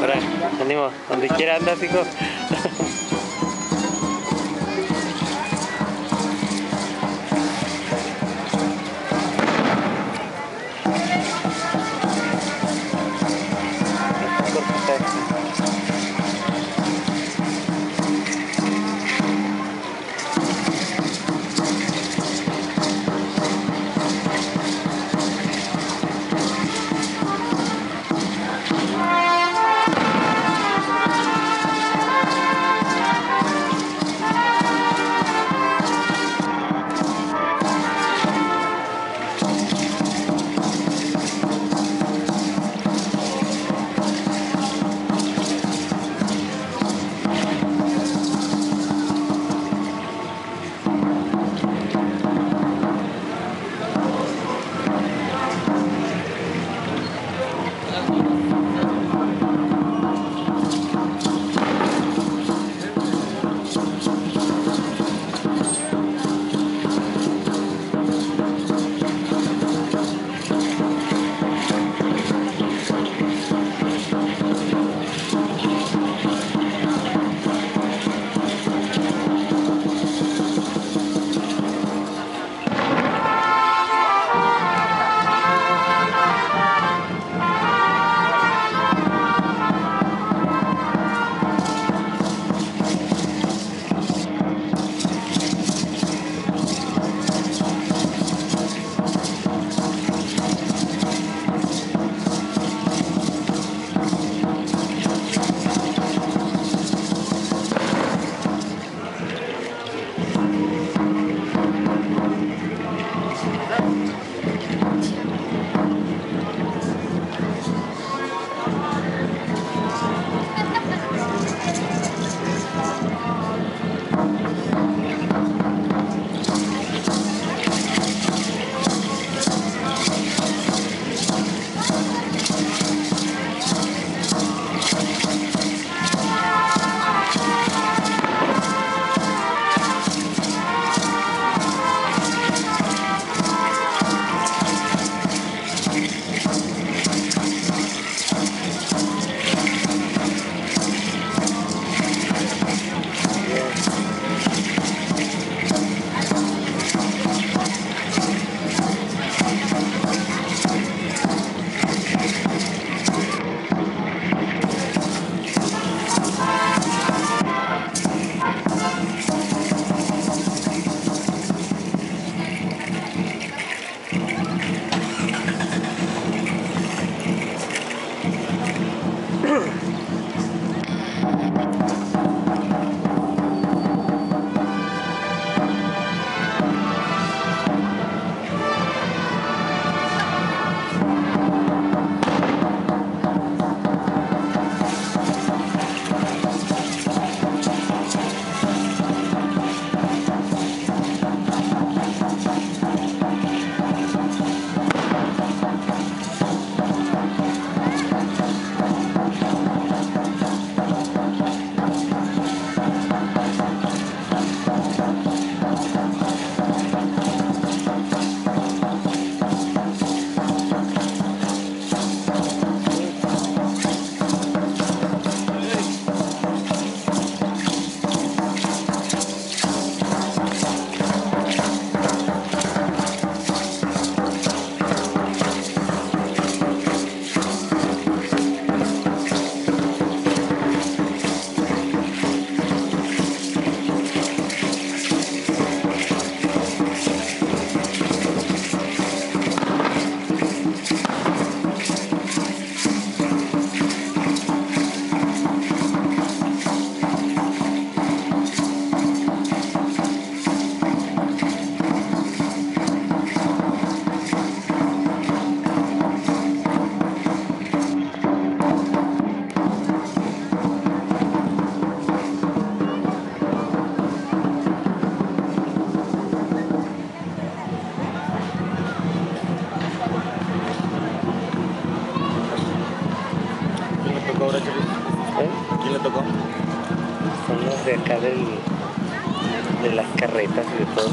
Ahora, ánimo, donde quiera anda, pico. De las carretas y de todos